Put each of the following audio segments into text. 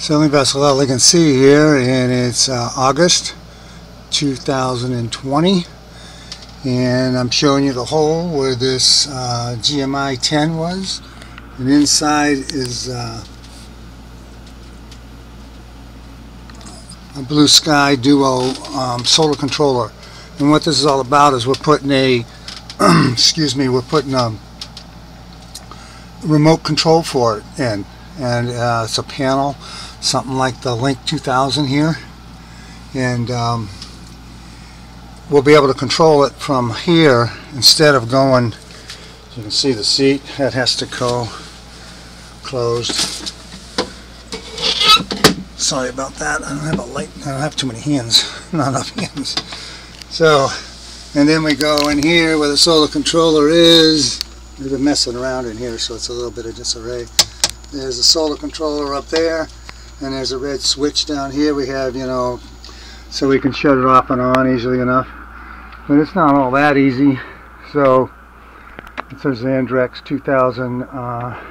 Sailing vessel Elegant Sea here and it's uh, August 2020 and I'm showing you the hole where this uh, GMI 10 was. And inside is uh, a Blue Sky Duo um, solar controller. And what this is all about is we're putting a excuse me we're putting a remote control for it in. And uh, it's a panel something like the Link 2000 here. And um, we'll be able to control it from here instead of going you can see the seat that has to go closed. Sorry about that. I don't have a light I don't have too many hands not enough hands. So and then we go in here where the solar controller is. We've been messing around in here so it's a little bit of disarray. There's a solar controller up there and there's a red switch down here we have you know so we can shut it off and on easily enough. But it's not all that easy. So it's a Xantrex 2000 uh,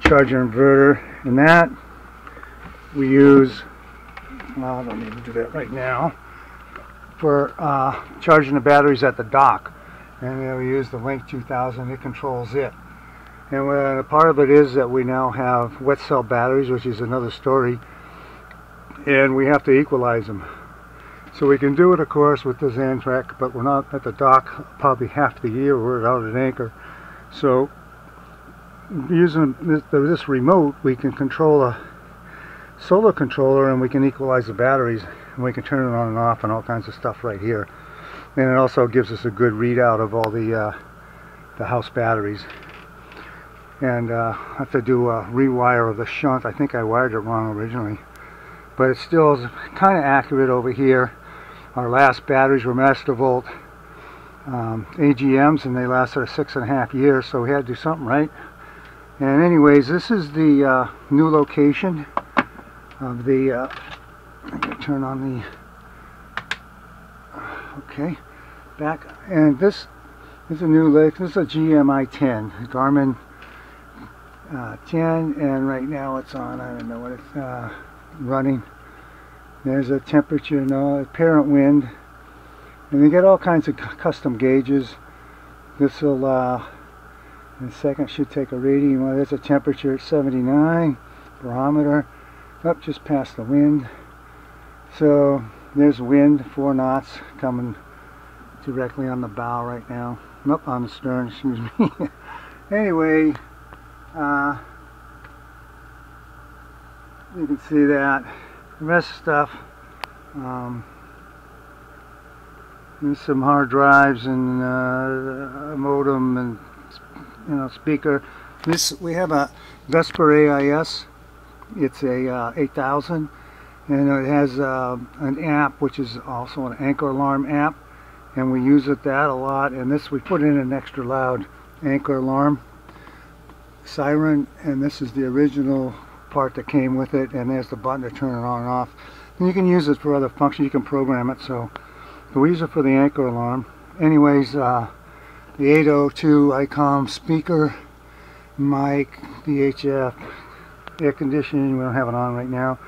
charger inverter. And that we use well, I don't need to do that right now for uh, charging the batteries at the dock. And we use the Link 2000 it controls it and uh, part of it is that we now have wet cell batteries, which is another story, and we have to equalize them. So we can do it, of course, with the Xantrex, but we're not at the dock probably half the year. We're out at anchor. So using this, this remote, we can control a solar controller and we can equalize the batteries and we can turn it on and off and all kinds of stuff right here. And it also gives us a good readout of all the uh, the house batteries and uh, have to do a rewire of the shunt. I think I wired it wrong originally, but it still is kind of accurate over here. Our last batteries were Mastervolt um, AGMs, and they lasted six and a half years, so we had to do something right. And anyways, this is the uh, new location of the. Uh, I'm gonna turn on the. Okay, back, and this is a new lake. This is a GMI 10 Garmin uh, 10 and right now it's on I don't know what it's uh, running. There's a temperature no apparent wind. And you get all kinds of custom gauges. This will uh, in a second should take a reading. Well there's a temperature at 79 barometer up just past the wind. So there's wind four knots coming directly on the bow right now. Nope on the stern excuse me. Anyway uh, you can see that. The rest of stuff um, there's some hard drives and uh, a modem and you know speaker. This we have a Vesper AIS it's a uh, 8000 and it has uh, an app which is also an anchor alarm app. And we use it that a lot. And this we put in an extra loud anchor alarm siren and this is the original part that came with it and there's the button to turn it on and off. And you can use it for other functions. You can program it so we use it for the anchor alarm. Anyways uh, the 802 ICOM speaker mic VHF air conditioning we don't have it on right now.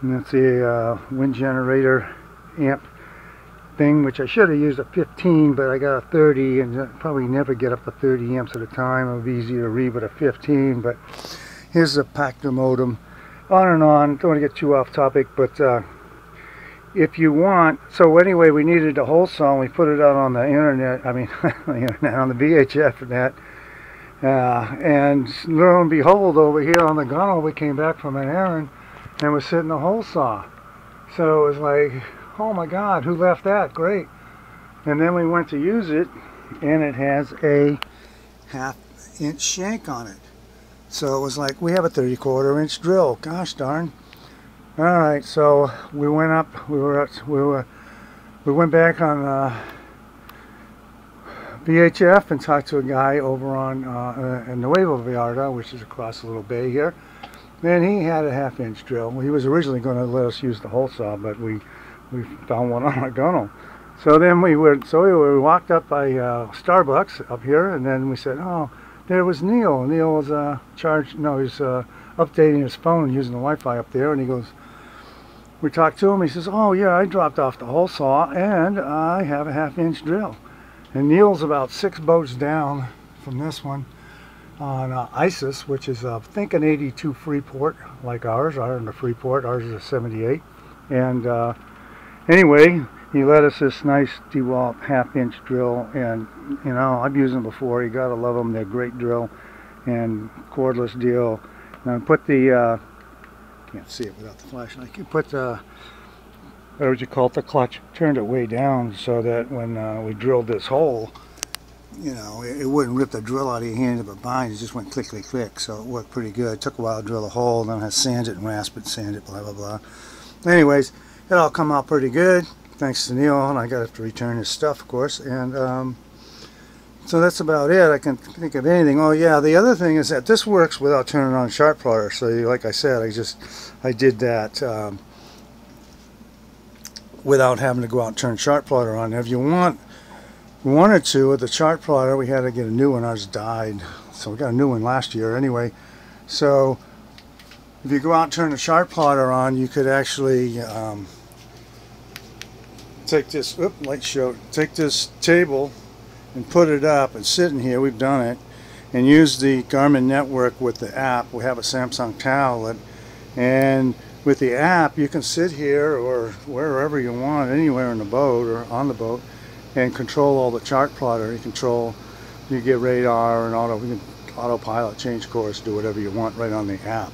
And that's a uh, wind generator amp thing, which I should have used a 15, but I got a 30, and probably never get up to 30 amps at a time. It would be easy to read with a 15, but here's a Pactor modem. On and on, don't want to get too off topic, but uh, if you want, so anyway, we needed the whole song. We put it out on the internet, I mean, the on the VHF net. Uh, and lo and behold, over here on the gunnel, we came back from an errand and was sitting a hole saw. So it was like, oh my god who left that? Great. And then we went to use it and it has a half inch shank on it. So it was like we have a 30 quarter inch drill. Gosh darn. All right so we went up we were we were we went back on uh, VHF and talked to a guy over on uh, uh, Nuevo Vallarta which is across a little bay here. And he had a half inch drill. He was originally going to let us use the hole saw but we we found one on McDonald. So then we were, so we, we walked up by uh, Starbucks up here, and then we said, oh, there was Neil. Neil was uh, charged, no, he's uh, updating his phone using the Wi-Fi up there, and he goes, we talked to him. He says, "Oh yeah, I dropped off the hole saw, and I have a half-inch drill." And Neil's about six boats down from this one on uh, ISIS, which is uh, I think an 82 Freeport like ours. Ours is a Freeport. Ours is a 78. And uh, anyway, he let us this nice DeWalt half-inch drill, and you know I've used them before. You gotta love them. They're great drill and cordless deal. And I put the uh, can't see it without the flashlight. You put the what would you call it? The clutch. Turned it way down so that when uh, we drilled this hole, you know, it, it, wouldn't rip the drill out of your hand but bind. It just went click, click, click. So it worked pretty good. It took a while to drill a hole. Then I sand it and rasp it, sand it, blah blah blah. Anyways, it all come out pretty good. Thanks to Neil, and I got to return his stuff, of course. And um, so that's about it. I can think of anything. Oh yeah, the other thing is that this works without turning on chart plotter. So like I said, I just I did that um, without having to go out and turn chart plotter on. If you want wanted to with the chart plotter, we had to get a new one. Ours died, so we got a new one last year anyway. So if you go out and turn the chart plotter on, you could actually um, take this. Oop, light show. Take this table and put it up and sit in here, we've done it, and use the Garmin network with the app. We have a Samsung tablet, and with the app you can sit here or wherever you want, anywhere in the boat or on the boat, and control all the chart plotter. You control, you get radar and auto, autopilot, change course, do whatever you want right on the app.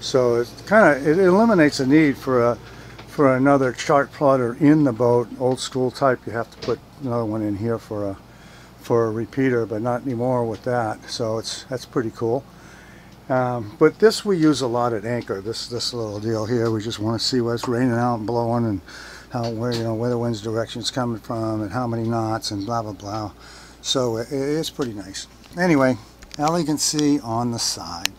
So it kind of, it eliminates the need for a for another chart plotter in the boat, old school type. You have to put another one in here for a for a repeater, but not anymore with that. So it's that's pretty cool. Um, but this we use a lot at anchor. This this little deal here, we just want to see what's raining out and blowing and how where you know where the wind's direction is coming from and how many knots and blah blah blah. So it, it's pretty nice. Anyway, all you can see on the side.